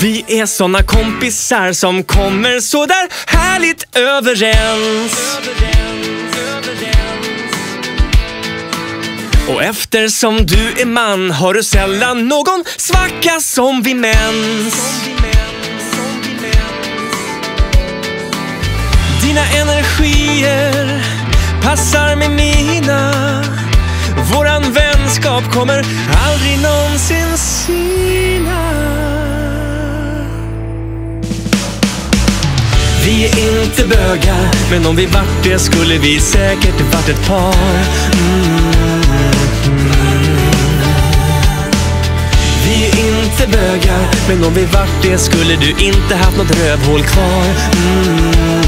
Vi är såna kompisar som kommer så där härligt överens. Och eftersom du är man har du sällan någon svacka som vid mens. Dina energier passar med mina. Våran vänskap kommer aldrig någonsin sina. Vi är inte bögar, men om vi vart det skulle vi säkert vart ett par. Mm. Vi är inte bögar, men om vi vart det skulle du inte haft något rövhål kvar. Mm.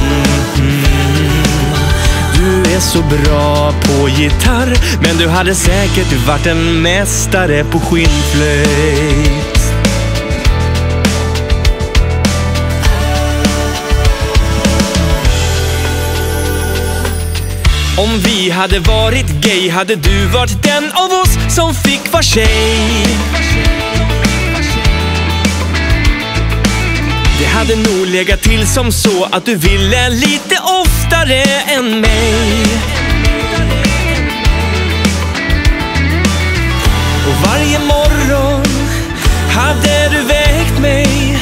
Du är så bra på gitarr, men du hade säkert varit en mästare på skinnflöjt. Om vi hade varit gay hade du varit den av oss som fick var tjej. Det hade nog legat till som så att du ville lite oftare än mig. Och varje morgon hade du väckt mig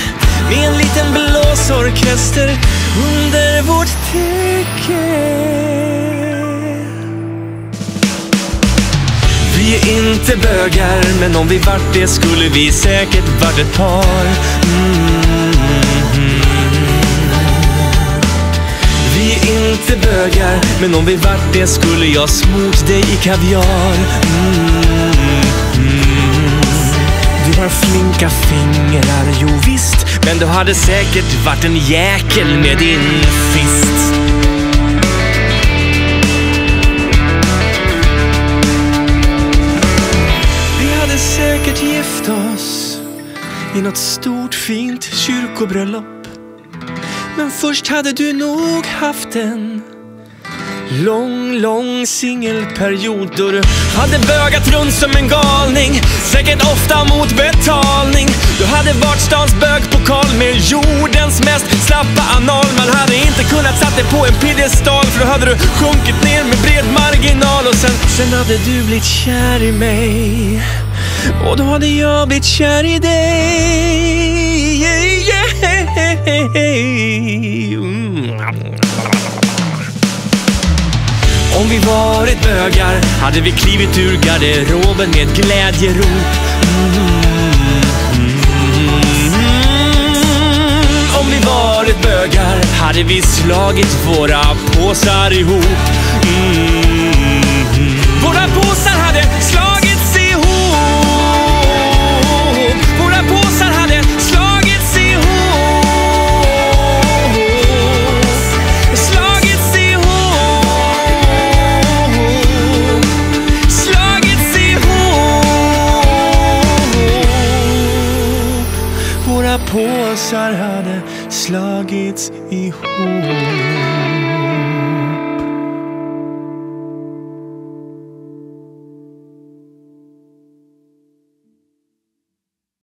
med en liten blåsorkester under vårt täcke. Vi är inte bögar, men om vi vart det skulle vi säkert vart ett par. Mm. Vi är inte bögar, men om vi vart det skulle jag smort dig i kaviar. Mm. Du har flinka fingrar, jo visst, men du hade säkert varit en jäkel med din fist. Oss i något stort fint kyrkobröllop. Men först hade du nog haft en lång, lång singelperiod då du hade bögat runt som en galning. Säkert ofta mot betalning. Du hade varit stans bögpokal med jordens mest slappa anal. Man hade inte kunnat satt dig på en piedestal för då hade du sjunkit ner med bred marginal. Och sen, sen hade du blivit kär i mig. Och då hade jag blivit kär i dig. Mm. Om vi varit bögar hade vi klivit ur garderoben med glädjerop. Mm. Om vi varit bögar hade vi slagit våra påsar ihop. Mm. Våra påsar hade slagits ihop.